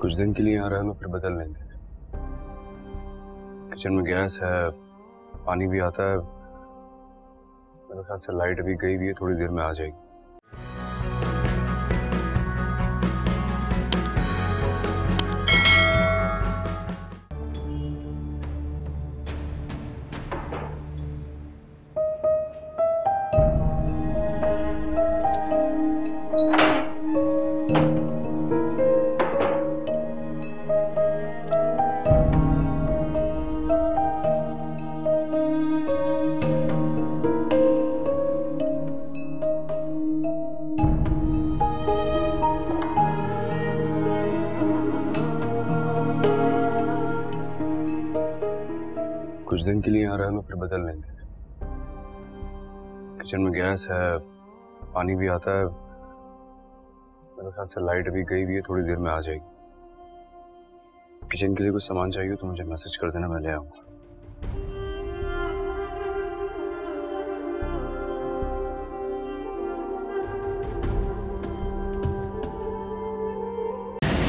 कुछ दिन के लिए यहाँ रह लो फिर बदल लेंगे। किचन में गैस है, पानी भी आता है। मेरे ख्याल से लाइट भी गई भी है, थोड़ी देर में आ जाएगी। कुछ दिन के लिए यहाँ रह लो फिर बदल लेंगे। किचन में गैस है, पानी भी आता है। मेरे ख्याल से लाइट अभी गई भी है, थोड़ी देर में आ जाएगी। किचन के लिए कुछ सामान चाहिए तो मुझे मैसेज कर देना, मैं ले आऊँगा।